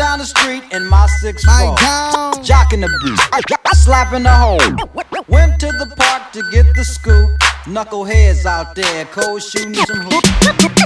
down the street in my six My four, jocking the beat, slapping the hole. Went to the park to get the scoop. Knuckleheads out there, cold shooting some hoops.